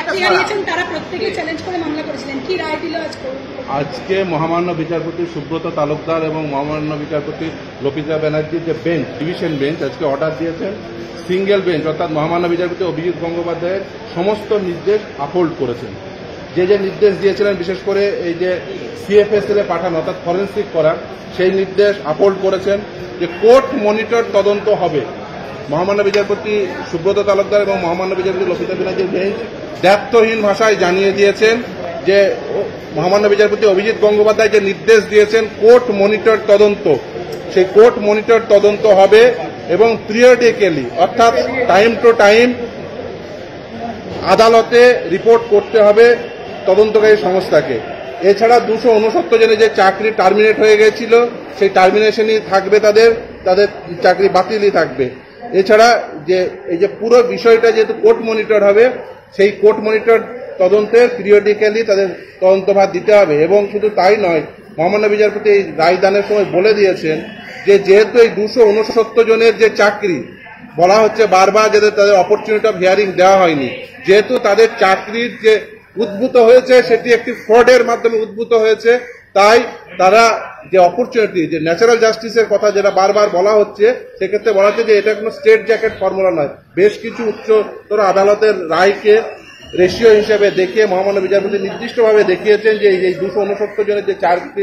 একটা হারিয়েছেন তারা প্রত্যেকে চ্যালেঞ্জ করে মামলা করেছিলেন। কি রায় দিল আজ আজকে মহামান্য বিচারপতি সুব্রত তালুকদার এবং মহামান্য বিচারপতি লপিতা ব্যানার্জির যে বেঞ্চ ডিভিশন বেঞ্চ আজকে অর্ডার দিয়েছেন সিঙ্গেল বেঞ্চ অর্থাৎ মহামান্য বিচারপতি অভিজিৎ গঙ্গোপাধ্যায়ের সমস্ত নির্দেশ আপহোল্ড করেছেন। যে যে নির্দেশ দিয়েছিলেন বিশেষ করে এই যে সিএফএসএল এ পাঠানো অর্থাৎ ফরেন্সিক করা সেই নির্দেশ আপহোল্ড করেছেন যে কোর্ট মনিটর তদন্ত হবে। মহামান্য বিচারপতি সুব্রত তালুকদার এবং মহামান্য বিচারপতি লপিতা ব্যানার্জির বেঞ্চ দ্ব্যর্থহীন ভাষায় জানিয়ে দিয়েছেন যে মহামান্য বিচারপতি অভিজিৎ গঙ্গোপাধ্যায় যে নির্দেশ দিয়েছেন কোর্ট মনিটর তদন্ত। সেই কোর্ট মনিটর তদন্ত হবে এবং পিরিয়ডিক্যালি অর্থাৎ টাইম টু টাইম আদালতে রিপোর্ট করতে হবে তদন্তকারী সংস্থাকে। এছাড়া দুশো উনসত্তর জনের যে চাকরি টার্মিনেট হয়ে গেছিল, সেই টার্মিনেশনই থাকবে তাদের তাদের চাকরি বাতিলই থাকবে। এছাড়া যে, এই যে পুরো বিষয়টা যেহেতু কোর্ট মনিটর হবে, সেই কোর্ট মনিটর তদন্তে পিরিয়ডিক্যালি তাদের তদন্তভার দিতে হবে। এবং শুধু তাই নয়, মহামান্য বিচারপতি এই রায়দানের সময় বলে দিয়েছেন যে, যেহেতু এই দুশো উনসত্তর জনের যে চাকরি, বলা হচ্ছে বারবার যাদের তাদের অপরচুনিটি অফ হিয়ারিং দেওয়া হয়নি, যেহেতু তাদের চাকরির যে উদ্ভূত হয়েছে, সেটি একটি ফ্রডের মাধ্যমে উদ্ভূত হয়েছে তাই তারা যে অপরচুনিটি যে ন্যাচারাল জাস্টিসের কথা যেটা বারবার বলা হচ্ছে, সেক্ষেত্রে বলা হচ্ছে যে এটা কোনো স্টেট জ্যাকেট ফর্মুলা নয়। বেশ কিছু উচ্চতর আদালতের রায়কে রেশিও হিসেবে দেখে মহামান্য বিচারপতি নির্দিষ্টভাবে দেখিয়েছেন যে এই দুশো উনসত্তর জনের যে চাকরি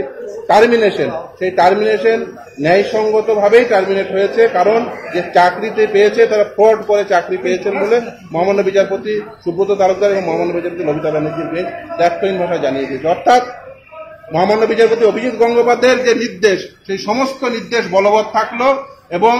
টার্মিনেশন সেই টার্মিনেশন ন্যায়সঙ্গতভাবেই টার্মিনেট হয়েছে। কারণ যে চাকরিতে পেয়েছে, তারা ফ্রড করে চাকরি পেয়েছেন বলে মহামান্য বিচারপতি, সুব্রত তালুকদার এবং মহামান্য বিচারপতি লবিতা ব্যানার্জির বেঞ্চ দায়িত্বহীন ভাষায় জানিয়ে দিয়েছে। অর্থাৎ মহামান্য বিচারপতি অভিজিৎ গঙ্গোপাধ্যায়ের যে নির্দেশ, সেই সমস্ত নির্দেশ বলবৎ থাকল এবং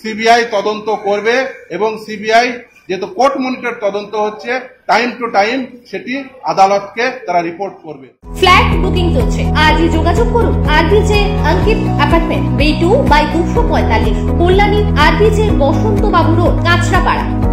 সিবিআই তদন্ত করবে এবং সিবিআই যেহেতু কোর্ট মনিটর তদন্ত হচ্ছে, টাইম টু টাইম সেটি আদালতকে তারা রিপোর্ট করবে। ফ্ল্যাট বুকিং চলছে। আজই যোগাযোগ করুন। RBJ Ankit apartment B two by দুশো পঁয়তাল্লিশ। Kalyani RBJ Basanta Babu road, Kanchrapara.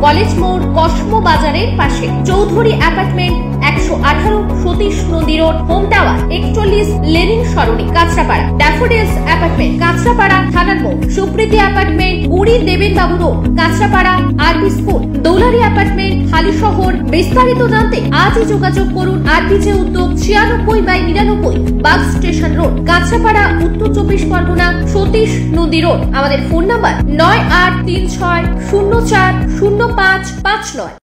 College মোড় কসমো বাজারের পাশে। চৌধুরী অ্যাপার্টমেন্ট একশো আঠারো সতীশ নদী রোড, হোম টাওয়ার, একচল্লিশ লেনিন সরণি, কাঁচরাপাড়া। ড্যাফোডিলস অ্যাপার্টমেন্ট, কাঁচরাপাড়া থানার মোড়। সুপ্রীতি অ্যাপার্টমেন্ট, উড়ি দেবেন বাবু রোড, কাঁচরাপাড়া আরবি স্কুল। দৌলারি অ্যাপার্টমেন্ট, হালি শহর। বিস্তারিত জানতে আজই যোগাযোগ করুন আরবিজে উদ্যোগ ছিয়ানব্বই বাই নিরানব্বই বাস স্টেশন রোড, কাঁচরাপাড়া, উত্তর চব্বিশ পরগনা, সতীশ নদী রোড। আমাদের ফোন নাম্বার নয় আট তিন ছয় শূন্য চার শূন্য পাঁচ পাঁচ নয়।